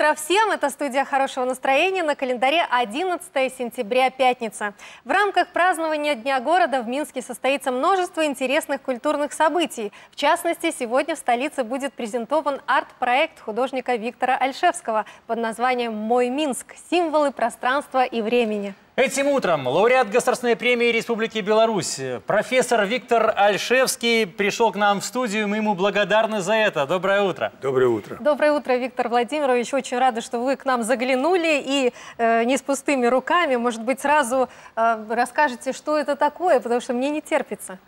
утро всем! Это студия хорошего настроения на календаре 11 сентября, пятница. В рамках празднования Дня города в Минске состоится множество интересных культурных событий. В частности, сегодня в столице будет презентован арт-проект художника Виктора Альшевского под названием «Мой Минск. Символы пространства и времени». Этим утром лауреат Государственной премии Республики Беларусь, профессор Виктор Альшевский пришел к нам в студию. Мы ему благодарны за это. Доброе утро. Доброе утро. Доброе утро, Виктор Владимирович. Очень рада, что вы к нам заглянули и э, не с пустыми руками. Может быть, сразу э, расскажете, что это такое, потому что мне не терпится.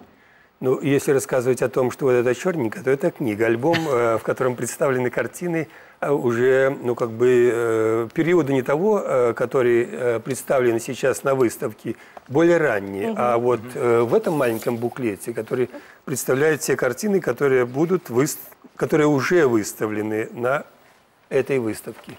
Ну, если рассказывать о том, что вот это черненько, то это книга, альбом, э, в котором представлены картины э, уже, ну, как бы, э, периода не того, который представлены сейчас на выставке, более ранние. Угу. А вот в этом маленьком буклете, который представляет те картины, которые будут, выст... которые уже выставлены на этой выставке.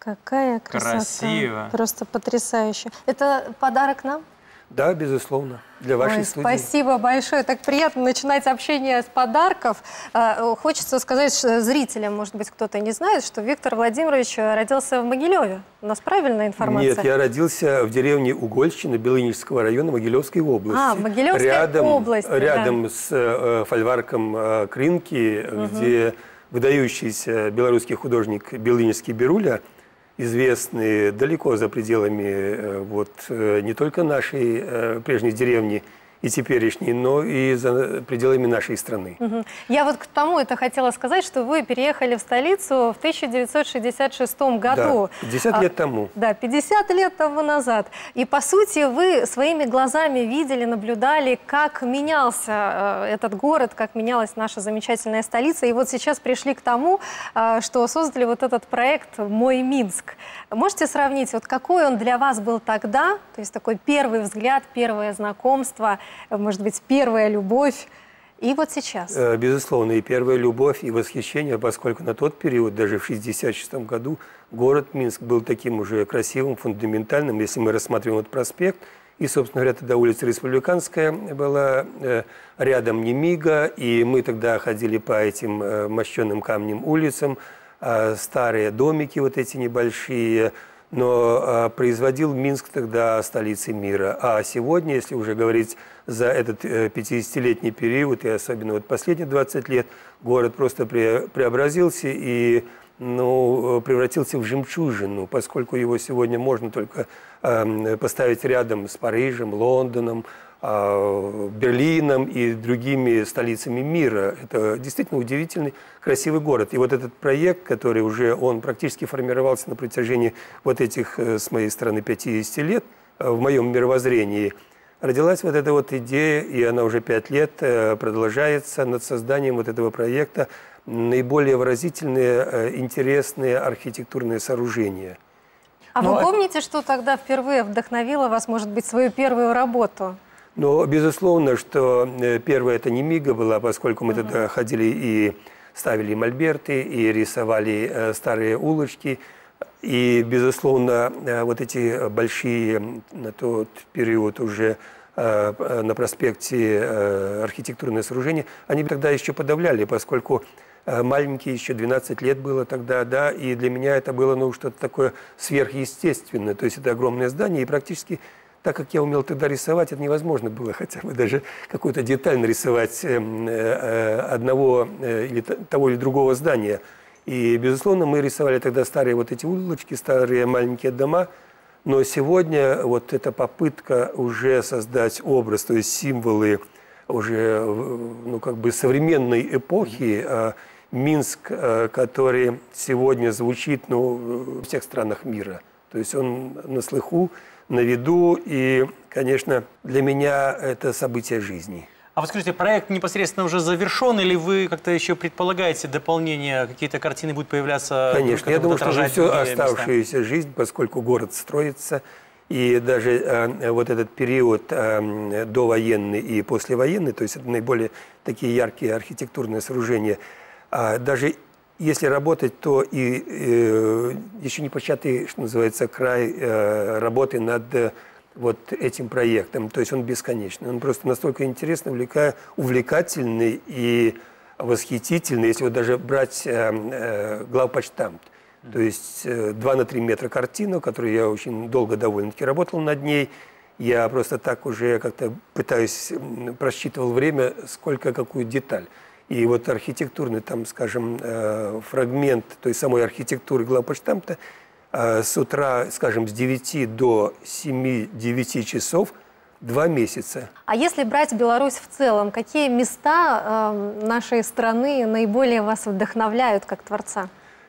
Какая красота. Красиво. Просто потрясающе. Это подарок нам? Да, безусловно, для вашей Ой, студии. Спасибо большое. Так приятно начинать общение с подарков. А, хочется сказать зрителям, может быть, кто-то не знает, что Виктор Владимирович родился в Могилеве. У нас правильная информация? Нет, я родился в деревне Угольщина Белынического района Могилевской области. А, Могилевской рядом, области. Рядом да. с э, фольварком э, Кринки, угу. где выдающийся белорусский художник Белынический Беруля – известны далеко за пределами э, вот, э, не только нашей э, прежней деревни и теперешней, но и за пределами нашей страны. Угу. Я вот к тому это хотела сказать, что вы переехали в столицу в 1966 году. Да, 50 лет тому. А, да, 50 лет тому назад. И, по сути, вы своими глазами видели, наблюдали, как менялся э, этот город, как менялась наша замечательная столица. И вот сейчас пришли к тому, э, что создали вот этот проект «Мой Минск». Можете сравнить, вот какой он для вас был тогда, то есть такой первый взгляд, первое знакомство – может быть, первая любовь. И вот сейчас. Э, безусловно, и первая любовь, и восхищение, поскольку на тот период, даже в 1966 году, город Минск был таким уже красивым, фундаментальным. Если мы рассматриваем вот проспект, и, собственно говоря, тогда улица Республиканская была э, рядом Немига, и мы тогда ходили по этим э, мощенным камнем улицам, старые домики вот эти небольшие, но а, производил Минск тогда столицей мира. А сегодня, если уже говорить за этот 50-летний э, период, и особенно вот последние 20 лет, город просто преобразился и ну, превратился в жемчужину, поскольку его сегодня можно только э, поставить рядом с Парижем, Лондоном, а, Берлином и другими столицами мира. Это действительно удивительный, красивый город. И вот этот проект, который уже, он практически формировался на протяжении вот этих, э, с моей стороны, 50 лет, э, в моем мировоззрении, родилась вот эта вот идея, и она уже пять лет э, продолжается над созданием вот этого проекта наиболее выразительные, интересные архитектурные сооружения. А Но... вы ну, а помните, что тогда впервые вдохновило вас, может быть, свою первую работу? Но, безусловно, что э, первое это не Мига была, поскольку мы тогда ходили и ставили мольберты, и рисовали э, старые улочки. И, безусловно, э, вот эти большие на тот период уже на проспекте архитектурные сооружения, они тогда еще подавляли, поскольку маленький, еще 12 лет было тогда, да, и для меня это было, ну, что-то такое сверхъестественное. То есть это огромное здание, и практически так как я умел тогда рисовать, это невозможно было хотя бы даже какую-то деталь нарисовать эм, э, э, одного э, или того или другого здания. И, безусловно, мы рисовали тогда старые вот эти улочки, старые маленькие дома, но сегодня вот эта попытка уже создать образ, то есть символы уже ну, как бы современной эпохи, а Минск, который сегодня звучит ну, в всех странах мира. То есть он на слыху, на виду. И, конечно, для меня это событие жизни. А вот скажите, проект непосредственно уже завершен, или вы как-то еще предполагаете дополнение, какие-то картины будут появляться? Конечно, я думаю, что это все оставшуюся жизнь, поскольку город строится, и даже э, вот этот период э, довоенный и послевоенный, то есть это наиболее такие яркие архитектурные сооружения, э, даже если работать, то и э, еще не початый, что называется, край э, работы над э, вот этим проектом. То есть он бесконечный. Он просто настолько интересный, увлека... увлекательный и восхитительный. Если вот даже брать э, э, главпочтамт, То есть э, 2 на 3 метра картину, которую я очень долго довольно-таки работал над ней. Я просто так уже как-то пытаюсь, просчитывал время, сколько какую деталь. И вот архитектурный, там, скажем, э, фрагмент той самой архитектуры главпочтамта э, с утра, скажем, с 9 до 7-9 часов два месяца. А если брать Беларусь в целом, какие места э, нашей страны наиболее вас вдохновляют как творца?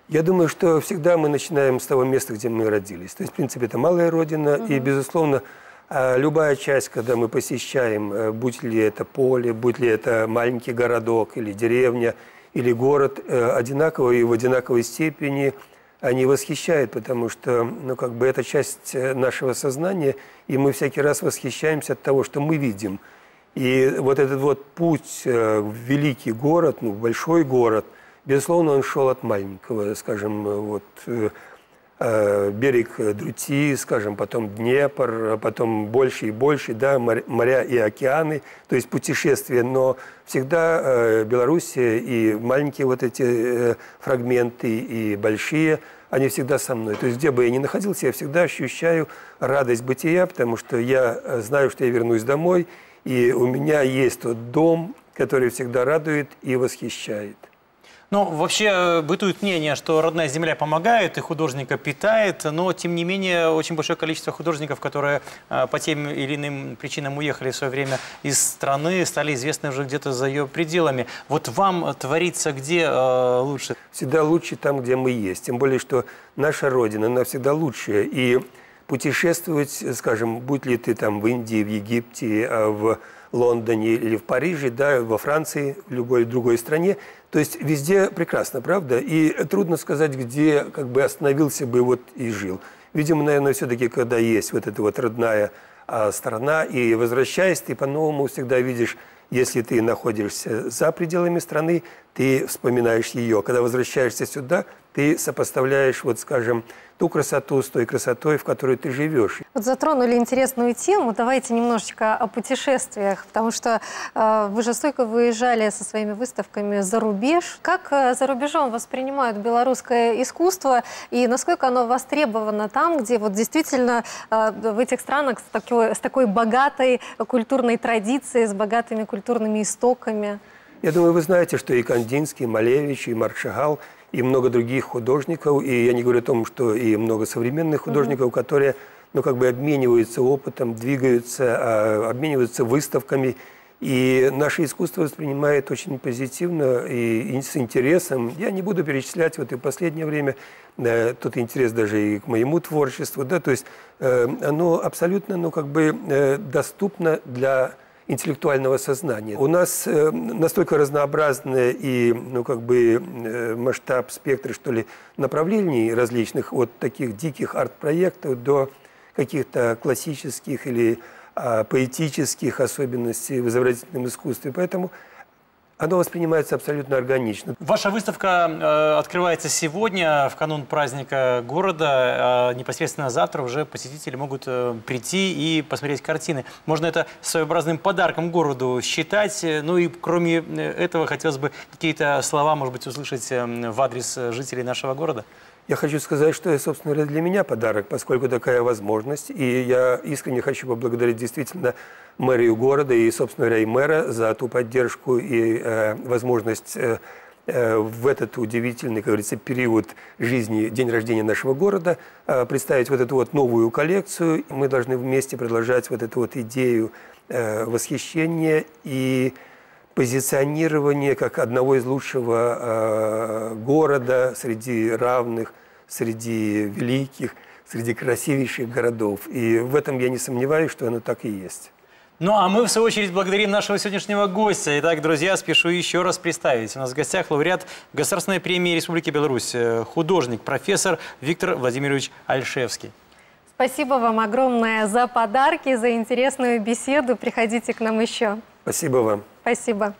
Я думаю, что всегда мы начинаем с того места, где мы родились. То есть, в принципе, это малая родина. И, безусловно, а, любая часть, когда мы посещаем, э, будь ли это поле, будь ли это маленький городок или деревня, или город, э, одинаково и в одинаковой степени они восхищают, потому что, ну, как бы это часть э, нашего сознания, и мы всякий раз восхищаемся от того, что мы видим. И вот этот вот путь в великий город, ну, в большой город, безусловно, он шел от маленького, скажем, вот э, э, берег Друти, скажем, потом Днепр, а потом больше и больше, да, мор- моря и океаны, то есть путешествия, но всегда э, Белоруссия и маленькие вот эти фрагменты и большие, они всегда со мной. То есть где бы я ни находился, я всегда ощущаю радость бытия, потому что я знаю, что я вернусь домой, и у меня есть тот дом, который всегда радует и восхищает. Ну, вообще э, бытует мнение, что родная земля помогает и художника питает, но, тем не менее, очень большое количество художников, которые э, по тем или иным причинам уехали в свое время из страны, стали известны уже где-то за ее пределами. Вот вам творится где э, лучше? всегда лучше там, где мы есть. Тем более, что наша Родина, она всегда лучшая. И путешествовать, скажем, будь ли ты там в Индии, в Египте, в Лондоне или в Париже, да, во Франции, в любой другой стране, то есть везде прекрасно, правда? И трудно сказать, где как бы остановился бы вот и жил. Видимо, наверное, все-таки, когда есть вот эта вот родная а, страна, и возвращаясь, ты по-новому всегда видишь если ты находишься за пределами страны, ты вспоминаешь ее. Когда возвращаешься сюда, ты сопоставляешь, вот скажем, ту красоту с той красотой, в которой ты живешь. Вот затронули интересную тему. Давайте немножечко о путешествиях, потому что э, вы же столько выезжали со своими выставками за рубеж. Как э, за рубежом воспринимают белорусское искусство и насколько оно востребовано там, где вот действительно э, в этих странах с такой, с такой богатой культурной традицией, с богатыми культурными истоками? Я думаю, вы знаете, что и Кандинский, и Малевич, и Марк Шагал, и много других художников, и я не говорю о том, что и много современных художников, которые ну, как бы обмениваются опытом, двигаются, а, обмениваются выставками. И наше искусство воспринимает очень позитивно и, и с интересом. Я не буду перечислять вот и в последнее время э, тот интерес даже и к моему творчеству. Да, то есть э, оно абсолютно ну, как бы, э, доступно для интеллектуального сознания. У нас э, настолько разнообразный и ну, как бы, э, масштаб, спектр, что ли, направлений различных, от таких диких арт-проектов до каких-то классических или а, поэтических особенностей в изобразительном искусстве. Поэтому оно воспринимается абсолютно органично. Ваша выставка э, открывается сегодня, в канун праздника города. Э, непосредственно завтра уже посетители могут э, прийти и посмотреть картины. Можно это своеобразным подарком городу считать. Ну и кроме э, этого хотелось бы какие-то слова, может быть, услышать э, в адрес э, жителей нашего города. Я хочу сказать, что, собственно говоря, для меня подарок, поскольку такая возможность. И я искренне хочу поблагодарить действительно мэрию города и, собственно говоря, и мэра за ту поддержку и э, возможность э, э, в этот удивительный, как говорится, период жизни, день рождения нашего города, э, представить вот эту вот новую коллекцию. Мы должны вместе продолжать вот эту вот идею э, восхищения и позиционирование как одного из лучшего э, города среди равных, среди великих, среди красивейших городов. И в этом я не сомневаюсь, что оно так и есть. Ну, а мы, в свою очередь, благодарим нашего сегодняшнего гостя. Итак, друзья, спешу еще раз представить. У нас в гостях лауреат Государственной премии Республики Беларусь, э, художник, профессор Виктор Владимирович Альшевский. Спасибо вам огромное за подарки, за интересную беседу. Приходите к нам еще. Спасибо вам. Спасибо.